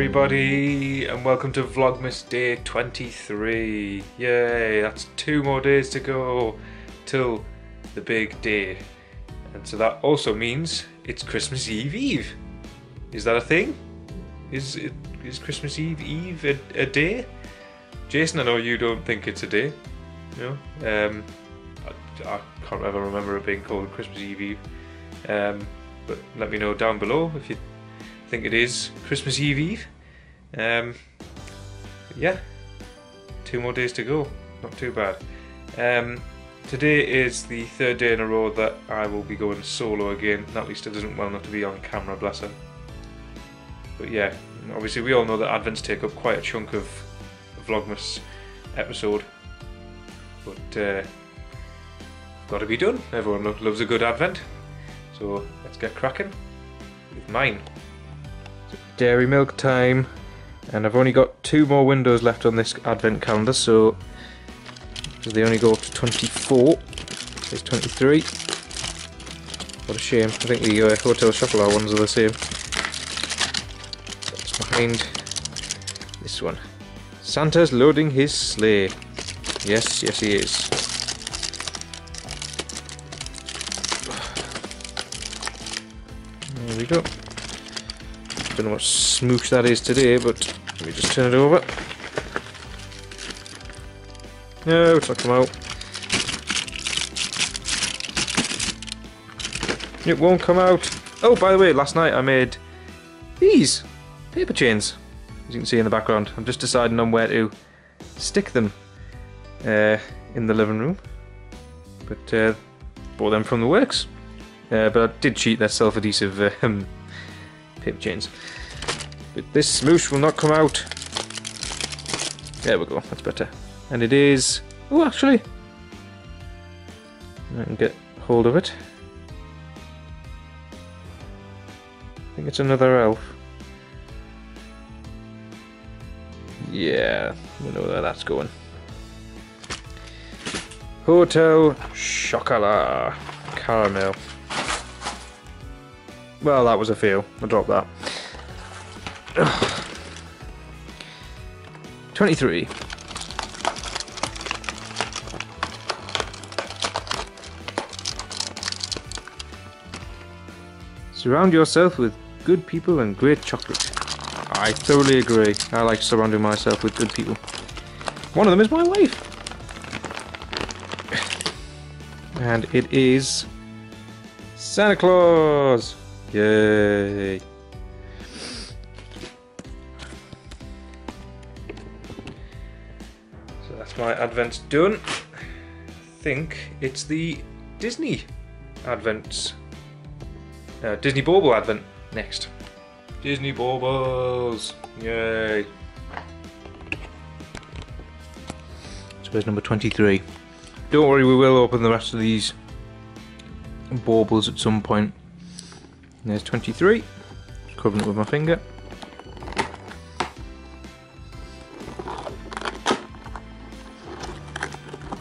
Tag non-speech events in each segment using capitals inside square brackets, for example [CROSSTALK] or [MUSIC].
everybody, and welcome to Vlogmas Day 23. Yay, that's two more days to go till the big day. And so that also means it's Christmas Eve Eve. Is that a thing? Is it is Christmas Eve Eve a, a day? Jason, I know you don't think it's a day. Know? Um, I, I can't ever remember it being called Christmas Eve Eve. Um, but let me know down below if you think it is Christmas Eve Eve. Um, yeah, two more days to go. Not too bad. Um, today is the third day in a row that I will be going solo again. Natalie still doesn't well enough to be on camera, bless her. But yeah, obviously we all know that Advents take up quite a chunk of Vlogmas episode. But uh, got to be done. Everyone lo- loves a good Advent. So let's get cracking with mine. Dairy milk time. And I've only got two more windows left on this advent calendar, so they only go up to 24. It's 23. What a shame. I think the uh, Hotel Chocolat ones are the same. That's behind this one. Santa's loading his sleigh. Yes, yes he is. There we go. Don't know what smooch that is today, but let me just turn it over. No, it's not come out. It won't come out. Oh, by the way, last night I made these paper chains, as you can see in the background. I'm just deciding on where to stick them uh, in the living room. But uh, bought them from the works. Uh, but I did cheat their self-adhesive um, paper chains. But this smoosh will not come out. There we go, that's better. And it is... Oh, actually... I can get hold of it. I think it's another elf. Yeah, we know where that's going. Hotel Chocolat Caramel. Well, that was a fail. I dropped that. [SIGHS] 23. Surround yourself with good people and great chocolate. I thoroughly agree. I like surrounding myself with good people. One of them is my wife. And it is Santa Claus. Yay. So that's my advent done. I think it's the Disney advents. Uh, Disney Bauble advent next. Disney Baubles! Yay! So where's number 23? Don't worry, we will open the rest of these baubles at some point. There's 23. Covering it with my finger.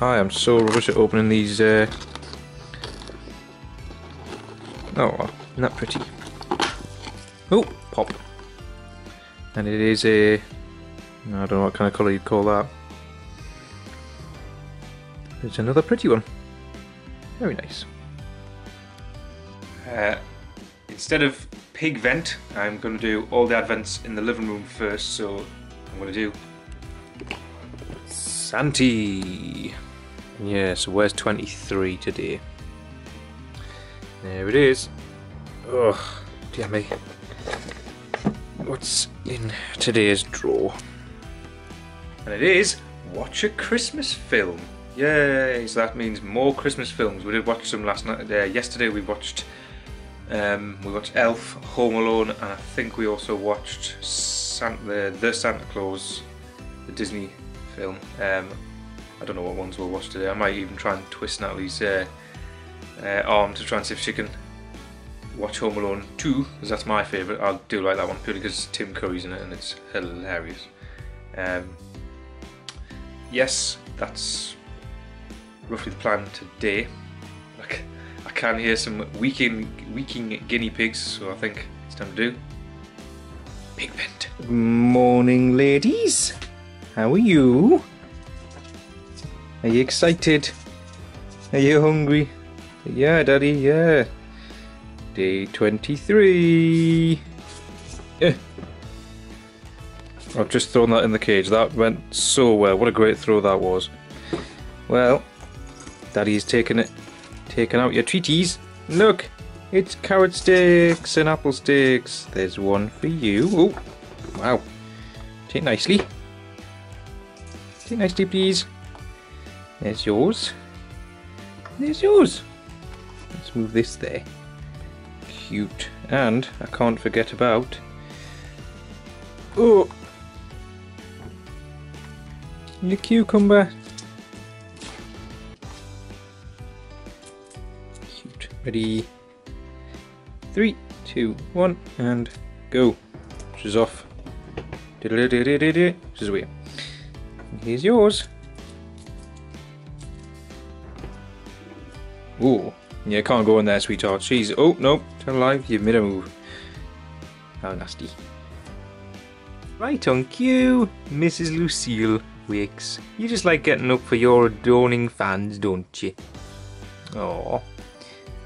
I am so rubbish at opening these. Uh... Oh, that pretty? Oh, pop. And it is a. I don't know what kind of colour you'd call that. It's another pretty one. Very nice. Uh, instead of pig vent, I'm going to do all the advents in the living room first. So I'm going to do Santi. Yeah, so where's 23 today? There it is. Ugh, dear me. What's in today's drawer? And it is watch a Christmas film. Yay! So that means more Christmas films. We did watch some last night. Uh, yesterday we watched um, we watched Elf, Home Alone, and I think we also watched Santa, the, Santa Claus, the Disney film. Um, I don't know what ones we'll watch today. I might even try and twist Natalie's uh, uh, arm to try and see if she can watch Home Alone 2, because that's my favourite. I do like that one purely because Tim Curry's in it and it's hilarious. Um, yes, that's roughly the plan today. I can hear some weaking, weaking guinea pigs, so I think it's time to do Pig vent. Morning, ladies. How are you? Are you excited? Are you hungry? Yeah, Daddy, yeah. Day 23. Yeah. I've just thrown that in the cage. That went so well. What a great throw that was. Well, Daddy's taken it, taken out your treaties. Look, it's carrot sticks and apple sticks. There's one for you. Oh, wow. Take nicely. Take nicely, please. There's yours. There's yours. Let's move this there. Cute. And I can't forget about. Oh, your cucumber. Ready? Three, two, one, and go. She's off. She's away. Here's yours. Ooh. Yeah, can't go in there, sweetheart. She's. Oh, no. turn a lie. You've made a move. How nasty. Right on cue, Mrs. Lucille. Wicks. You just like getting up for your adoring fans, don't you? Oh,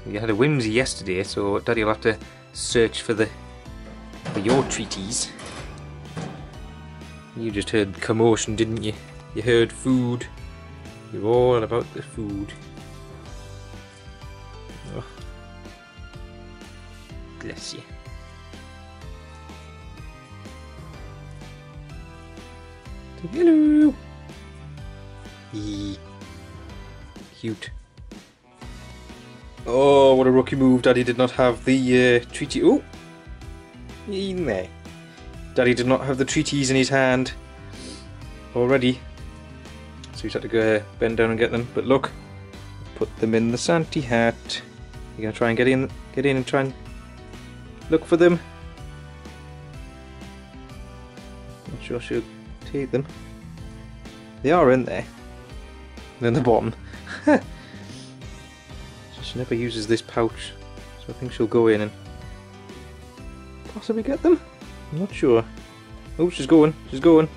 we had a whimsy yesterday, so Daddy'll have to search for the for your treaties. You just heard commotion, didn't you? You heard food. You're all about the food. Oh. Bless you. Hello. Eee. Cute. Oh, what a rookie move. Daddy did not have the uh, treaty. Oh! In there. Daddy did not have the treaties in his hand already. So he's had to go uh, bend down and get them. But look, put them in the Santy hat. You're gonna try and get in, get in and try and look for them. Not sure she'll take them. They are in there. They're in the bottom. [LAUGHS] she never uses this pouch. So I think she'll go in and possibly get them. I'm not sure. Oh, she's going. She's going.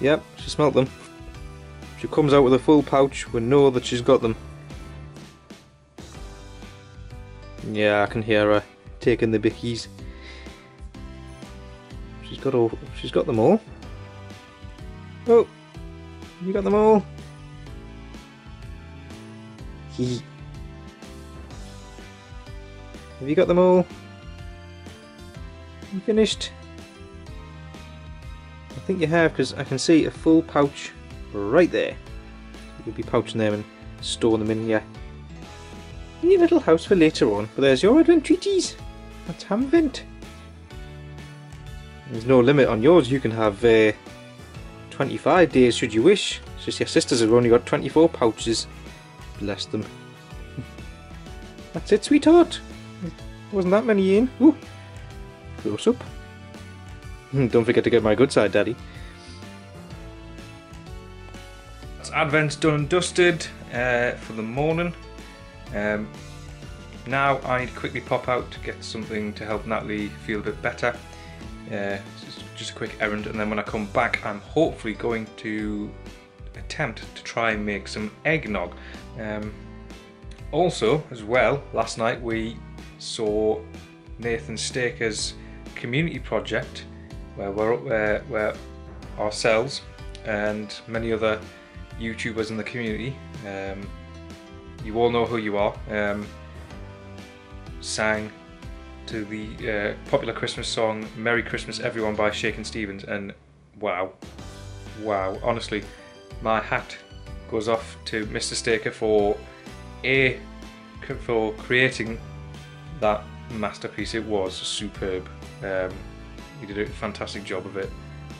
Yep, she smelt them. She comes out with a full pouch, we know that she's got them. Yeah, I can hear her taking the bickies. She's got all. She's got them all. Oh, you got them all? Have you got them all? You finished? I think you have because I can see a full pouch right there. You'll be pouching them and storing them in here. In your little house for later on. But there's your advent treaties. That's Hamvent. There's no limit on yours. You can have uh, 25 days should you wish. It's just your sisters have only got 24 pouches. Bless them. [LAUGHS] That's it, sweetheart. Wasn't that many in. Ooh. Close up. Don't forget to get my good side, Daddy. That's Advent's done and dusted uh, for the morning. Um, now I need to quickly pop out to get something to help Natalie feel a bit better. Uh, just, just a quick errand, and then when I come back, I'm hopefully going to attempt to try and make some eggnog. Um, also, as well, last night we saw Nathan Staker's community project where we're where, where ourselves and many other YouTubers in the community, um, you all know who you are, um, sang to the uh, popular Christmas song Merry Christmas Everyone by Shakin' Stevens and wow, wow, honestly, my hat goes off to Mr. Staker for A, for creating that masterpiece. It was superb. Um, he did a fantastic job of it.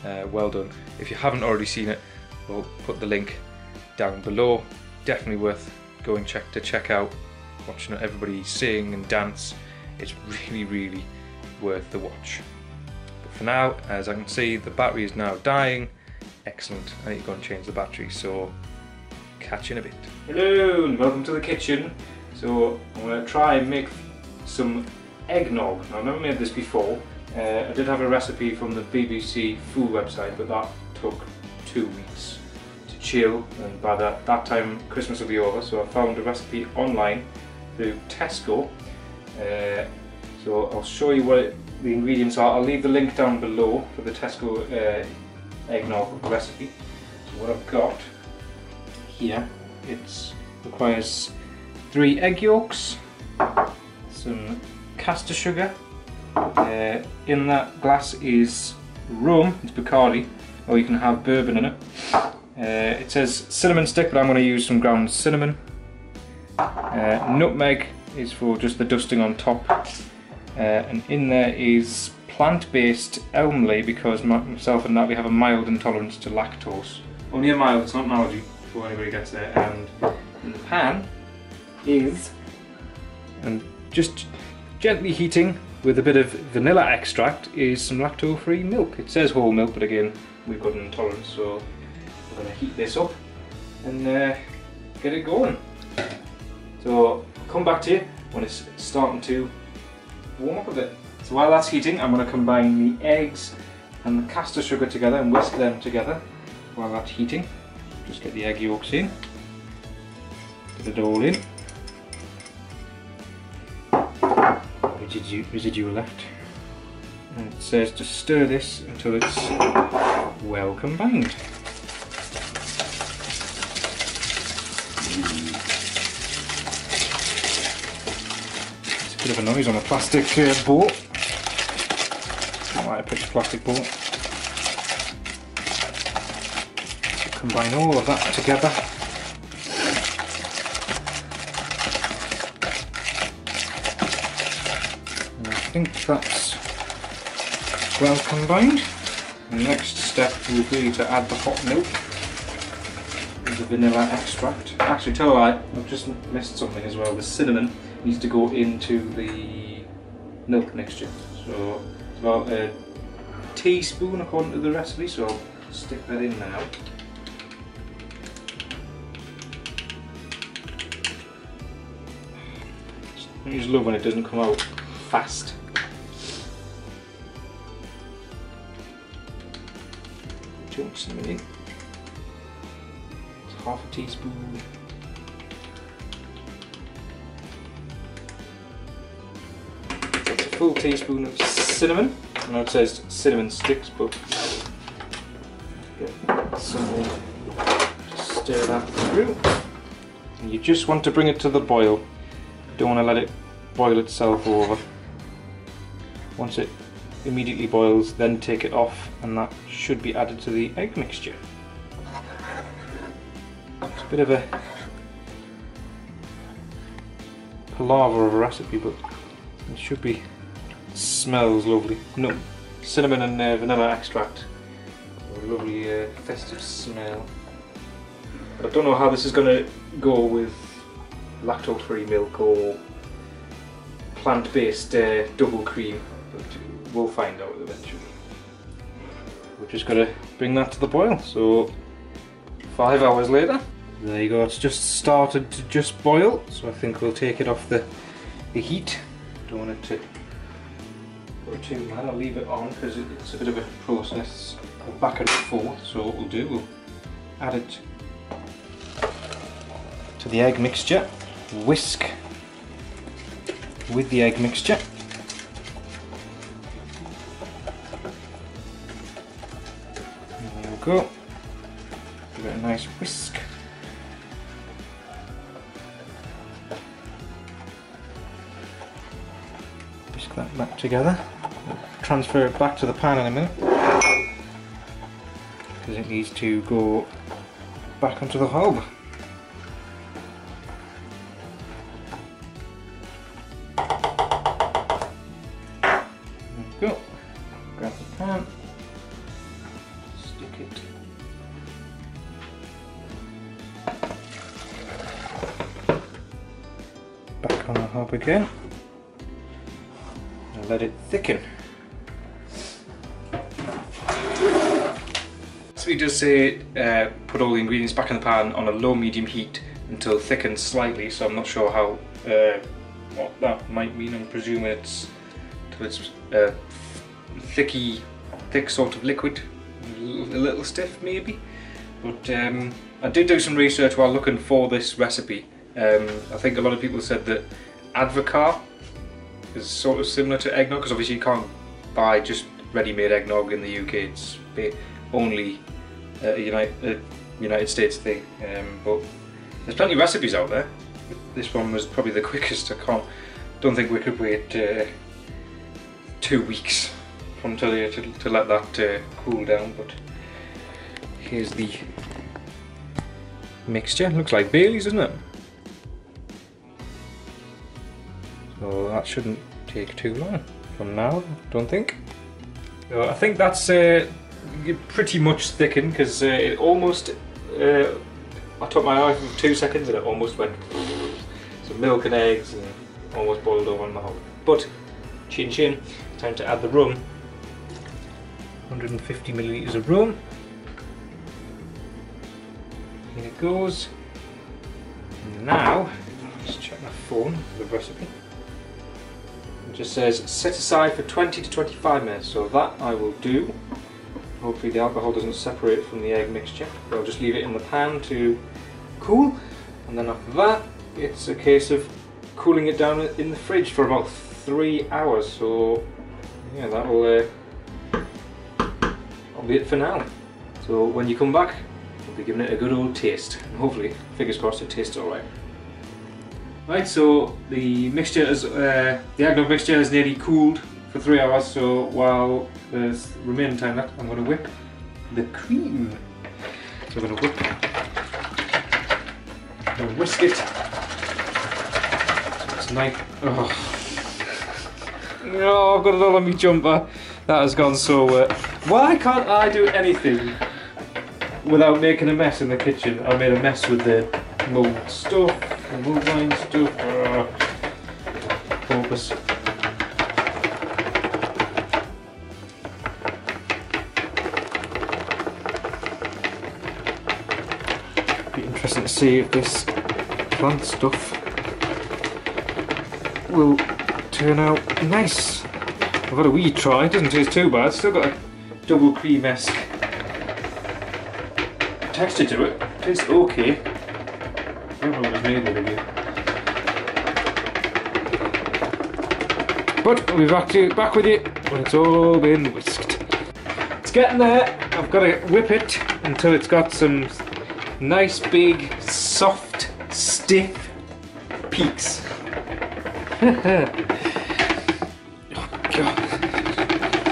Uh, well done. If you haven't already seen it, we'll put the link down below. Definitely worth going check to check out. Watching everybody sing and dance it's [LAUGHS] really, really worth the watch. But for now, as I can see, the battery is now dying. Excellent. I need to go and change the battery, so catch you in a bit. Hello, and welcome to the kitchen. So I'm going to try and make some eggnog. Now, I've never made this before. Uh, I did have a recipe from the BBC food website, but that took two weeks to chill, and by that, that time Christmas will be over. So I found a recipe online through Tesco. Uh, so I'll show you what it, the ingredients are. I'll leave the link down below for the Tesco uh, eggnog recipe. So what I've got here, it requires three egg yolks, some caster sugar. Uh, in that glass is rum, it's Bacardi, or you can have bourbon in it. Uh, it says cinnamon stick, but I'm going to use some ground cinnamon. Uh, nutmeg is for just the dusting on top. Uh, and in there is plant-based Elmlea because myself and Natalie have a mild intolerance to lactose. Only a mild, it's not an allergy before anybody gets there. And in the pan is, and just gently heating with a bit of vanilla extract is some lactose-free milk. It says whole milk, but again, we've got an intolerance, so we're going to heat this up and uh, get it going. So I'll come back to you when it's starting to warm up a bit. So while that's heating, I'm going to combine the eggs and the caster sugar together and whisk them together while that's heating. Just get the egg yolks in, get it all in. Residual, residual left. And it says to stir this until it's well combined. It's a bit of a noise on a plastic uh, bowl. Not a plastic bowl. Combine all of that together. And I think that's well combined. The next step will be to add the hot milk with the vanilla extract. Actually, tell you what, I've just missed something as well. The cinnamon needs to go into the milk mixture. So it's about a teaspoon according to the recipe, so I'll stick that in now. I just love when it doesn't come out fast. Cinnamon in. It's half a teaspoon. It's a full teaspoon of cinnamon. I know it says cinnamon sticks, but get some just stir that through. And you just want to bring it to the boil. Don't want to let it boil itself over. Once it immediately boils, then take it off, and that should be added to the egg mixture. It's a bit of a palaver of a recipe, but it should be. Smells lovely. No, cinnamon and uh, vanilla extract. A lovely uh, festive smell. But I don't know how this is going to go with lactose-free milk or plant-based uh, double cream, we'll find out eventually. We're just to bring that to the boil. So five hours later, there you go. It's just started to just boil, so I think we'll take it off the the heat. Don't want it to go too mad. I'll leave it on because it's a bit of a process. Go back and forth. So what we'll do, we'll add it to the egg mixture, whisk with the egg mixture. Go. Give it a nice whisk. Whisk that back together. Transfer it back to the pan in a minute. Because it needs to go back onto the hob. go. Again. And let it thicken. So we just say uh, put all the ingredients back in the pan on a low medium heat until thickened slightly. So I'm not sure how uh, what that might mean. I'm presuming it's till it's uh, thicky, thick sort of liquid, a little, a little stiff maybe. But um, I did do some research while looking for this recipe. Um, I think a lot of people said that Advocaat is sort of similar to eggnog because obviously you can't buy just ready-made eggnog in the UK. It's only a United, a United States thing. Um, but there's plenty of recipes out there. This one was probably the [LAUGHS] quickest. I can't, don't think we could wait uh, two weeks until to, to, to let that uh, cool down. But here's the mixture. Looks like Bailey's, doesn't it? So that shouldn't take too long from now, don't think. So I think that's uh, pretty much thickened because uh, it almost, uh, I took my eye for two seconds and it almost went some milk and eggs and almost boiled over in my mouth. But chin chin, time to add the rum. 150 milliliters of rum. In it goes. Now, just check my phone for the recipe. Just says set aside for 20 to 25 minutes, so that I will do. Hopefully the alcohol doesn't separate from the egg mixture. I'll just leave it in the pan to cool, and then after that, it's a case of cooling it down in the fridge for about three hours. So yeah, that'll, uh, that'll be it for now. So when you come back, we'll be giving it a good old taste. And hopefully, fingers crossed, it tastes alright. Right, so the mixture is, uh, the eggnog mixture is nearly cooled for three hours, so while there's remaining time left, I'm going to whip the cream. So I'm going to whip, I'm whisk it. It's nice. Oh. oh, I've got it all on my jumper. That has gone so wet. Why can't I do anything without making a mess in the kitchen? I made a mess with the mold stuff move line stuff. Uh, focus. Be interesting to see if this plant stuff will turn out nice. I've had a wee try, it doesn't taste too bad, still got a double cream-esque texture to it. Tastes okay made it again. But we're back to back with it when it's all been whisked. It's getting there. I've got to whip it until it's got some nice big soft stiff peaks. oh [LAUGHS] god.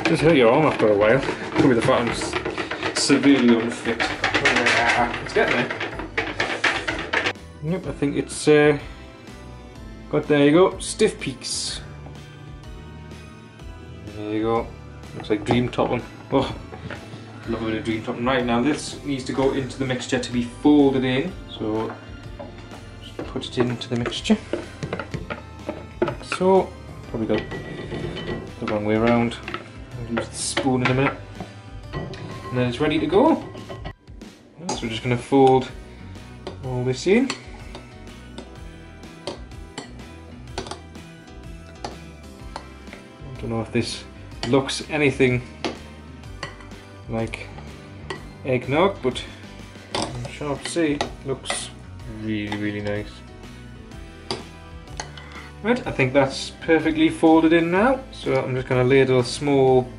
Just hurt your arm after a while. Be the fact I'm severely unfit. It's getting there. Yep, I think it's uh, got there you go, stiff peaks. There you go. Looks like dream topping. Oh, love a bit of dream topping. Right now, this needs to go into the mixture to be folded in. So just put it into the mixture. Like so, probably got the wrong way around. I'll use the spoon in a minute. And then it's ready to go. So we're just going to fold all this in. Don't know if this looks anything like eggnog, but I'm sure to see looks really, really nice. Right, I think that's perfectly folded in now, so I'm just going to ladle a small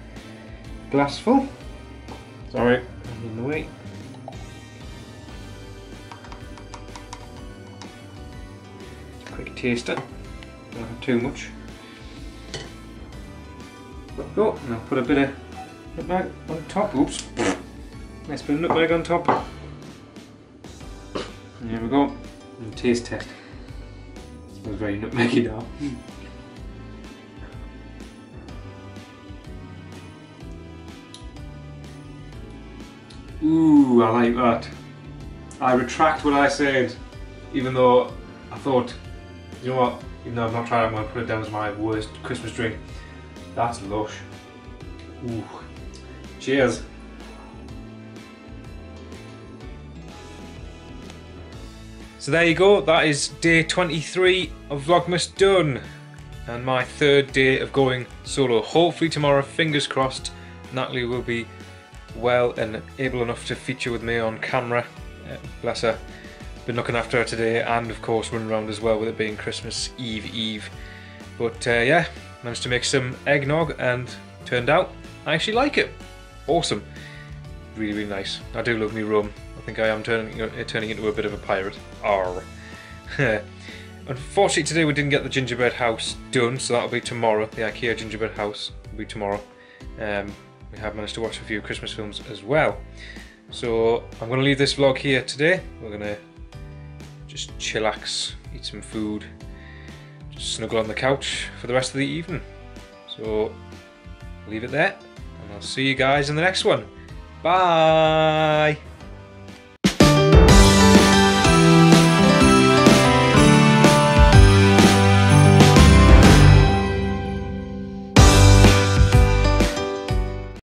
glassful. Sorry, I'm in the way. Quick taster, don't have too much. Oh, and I'll put a bit of nutmeg on top. Oops. Nice bit of nutmeg on top. And here we go. And taste test. Smells very nutmeggy now. Ooh, I like that. I retract what I said, even though I thought, you know what, even though I've not tried it, I'm going to put it down as my worst Christmas drink. That's lush. Ooh. Cheers. So there you go, that is day 23 of Vlogmas done. and my third day of going solo. Hopefully tomorrow, fingers crossed, Natalie will be well and able enough to feature with me on camera. Uh, bless her. Been looking after her today and of course running around as well with it being Christmas Eve Eve. But uh, yeah, managed to make some eggnog and turned out I actually like it. Awesome. Really, really nice. I do love me rum. I think I am turning, uh, turning into a bit of a pirate. Arr. [LAUGHS] Unfortunately today we didn't get the gingerbread house done, so that'll be tomorrow. The IKEA gingerbread house will be tomorrow. Um, we have managed to watch a few Christmas films as well. So I'm going to leave this vlog here today. We're going to just chillax, eat some food, snuggle on the couch for the rest of the evening. So leave it there, and I'll see you guys in the next one. Bye!